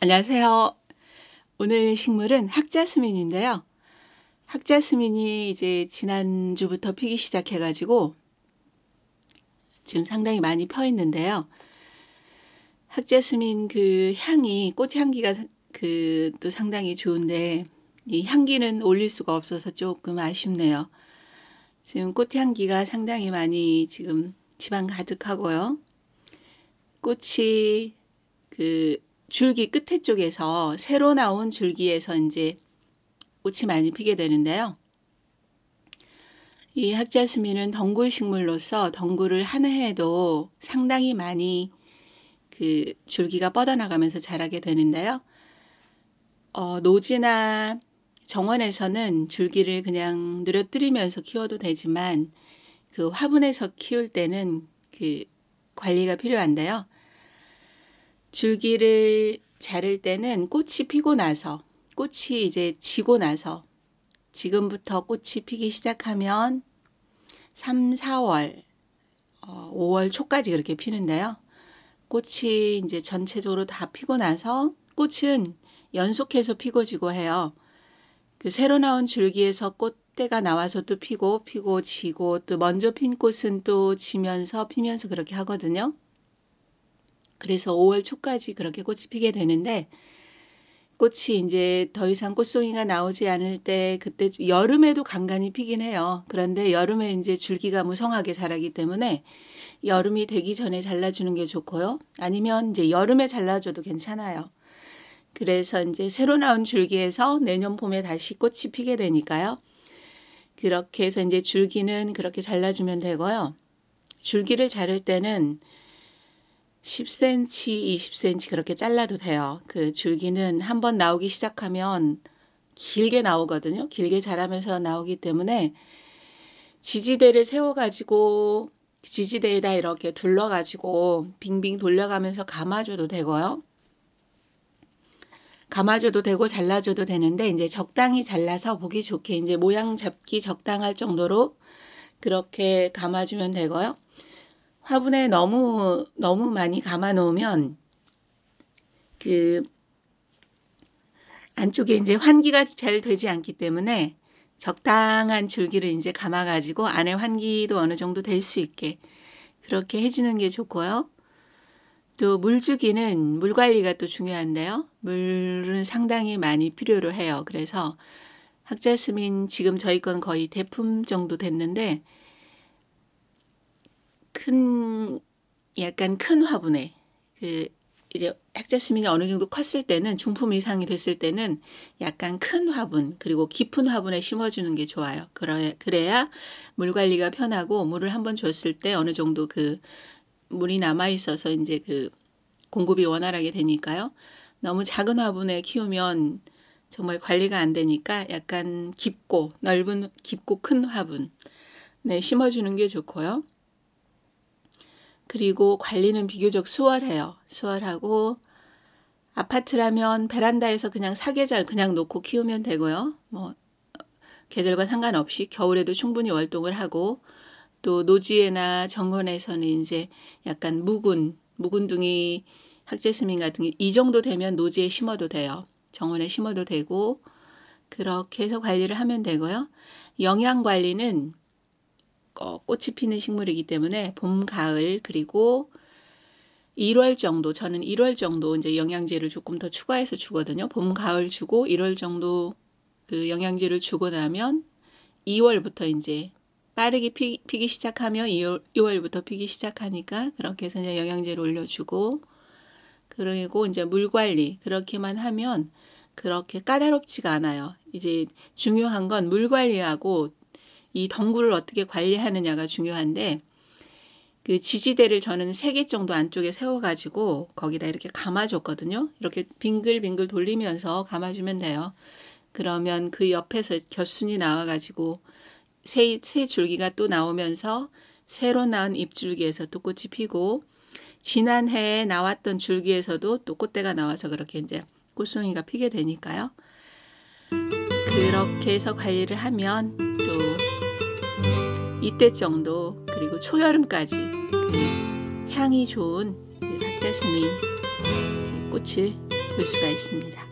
안녕하세요. 오늘 식물은 학자스민인데요. 학자스민이 이제 지난주부터 피기 시작해가지고 지금 상당히 많이 펴 있는데요. 학자스민 그 향이 꽃 향기가 그 또 상당히 좋은데 이 향기는 올릴 수가 없어서 조금 아쉽네요. 지금 꽃 향기가 상당히 많이 지금 집안 가득하고요. 꽃이 그 줄기 끝에 쪽에서 새로 나온 줄기에서 이제 꽃이 많이 피게 되는데요. 이 학자스민은 덩굴 식물로서 덩굴을 한 해에도 상당히 많이 그 줄기가 뻗어나가면서 자라게 되는데요. 어, 노지나 정원에서는 줄기를 그냥 늘어뜨리면서 키워도 되지만 그 화분에서 키울 때는 그 관리가 필요한데요. 줄기를 자를 때는 꽃이 피고 나서 꽃이 이제 지고 나서 지금부터 꽃이 피기 시작하면 3, 4월, 어, 5월 초까지 그렇게 피는데요. 꽃이 이제 전체적으로 다 피고 나서 꽃은 연속해서 피고 지고 해요. 그 새로 나온 줄기에서 꽃대가 나와서 또 피고 피고 지고 또 먼저 핀 꽃은 또 지면서 피면서 그렇게 하거든요. 그래서 5월 초까지 그렇게 꽃이 피게 되는데 꽃이 이제 더 이상 꽃송이가 나오지 않을 때 그때 여름에도 간간히 피긴 해요. 그런데 여름에 이제 줄기가 무성하게 자라기 때문에 여름이 되기 전에 잘라주는 게 좋고요. 아니면 이제 여름에 잘라줘도 괜찮아요. 그래서 이제 새로 나온 줄기에서 내년 봄에 다시 꽃이 피게 되니까요. 그렇게 해서 이제 줄기는 그렇게 잘라주면 되고요. 줄기를 자를 때는 10cm, 20cm 그렇게 잘라도 돼요. 그 줄기는 한번 나오기 시작하면 길게 나오거든요. 길게 자라면서 나오기 때문에 지지대를 세워가지고 지지대에다 이렇게 둘러가지고 빙빙 돌려가면서 감아줘도 되고요. 감아줘도 되고 잘라줘도 되는데 이제 적당히 잘라서 보기 좋게 이제 모양 잡기 적당할 정도로 그렇게 감아주면 되고요. 화분에 너무 너무 많이 감아 놓으면 그 안쪽에 이제 환기가 잘 되지 않기 때문에 적당한 줄기를 이제 감아 가지고 안에 환기도 어느 정도 될 수 있게 그렇게 해주는 게 좋고요. 또 물주기는 물 관리가 또 중요한데요. 물은 상당히 많이 필요로 해요. 그래서 학자스민 지금 저희 건 거의 대품 정도 됐는데 큰 약간 큰 화분에 그 이제 핵자스민이 어느 정도 컸을 때는 중품 이상이 됐을 때는 약간 큰 화분 그리고 깊은 화분에 심어주는 게 좋아요. 그래, 그래야 물 관리가 편하고 물을 한번 줬을 때 어느 정도 그 물이 남아 있어서 이제 그 공급이 원활하게 되니까요. 너무 작은 화분에 키우면 정말 관리가 안 되니까 약간 깊고 넓은 깊고 큰 화분 네 심어주는 게 좋고요. 그리고 관리는 비교적 수월해요. 수월하고 아파트라면 베란다에서 그냥 사계절 그냥 놓고 키우면 되고요. 뭐 계절과 상관없이 겨울에도 충분히 월동을 하고 또 노지에나 정원에서는 이제 약간 묵은 묵은둥이 학제스민 같은 게 이 정도 되면 노지에 심어도 돼요. 정원에 심어도 되고 그렇게 해서 관리를 하면 되고요. 영양 관리는 어, 꽃이 피는 식물이기 때문에 봄, 가을 그리고 1월 정도 저는 1월 정도 이제 영양제를 조금 더 추가해서 주거든요. 봄, 가을 주고 1월 정도 그 영양제를 주고 나면 2월부터 이제 빠르게 피, 기 시작하면 2월, 2월부터 피기 시작하니까 그렇게 해서 이제 영양제를 올려주고 그리고 이제 물 관리 그렇게만 하면 그렇게 까다롭지가 않아요. 이제 중요한 건 물 관리하고 이 덩굴을 어떻게 관리하느냐가 중요한데 그 지지대를 저는 세 개 정도 안쪽에 세워가지고 거기다 이렇게 감아줬거든요. 이렇게 빙글빙글 돌리면서 감아주면 돼요. 그러면 그 옆에서 겨순이 나와가지고 새, 새 줄기가 또 나오면서 새로 나온 잎줄기에서 또 꽃이 피고 지난해에 나왔던 줄기에서도 또 꽃대가 나와서 그렇게 이제 꽃송이가 피게 되니까요. 그렇게 해서 관리를 하면 또 이때 정도 그리고 초여름까지 향이 좋은 닥자스민 꽃을 볼 수가 있습니다.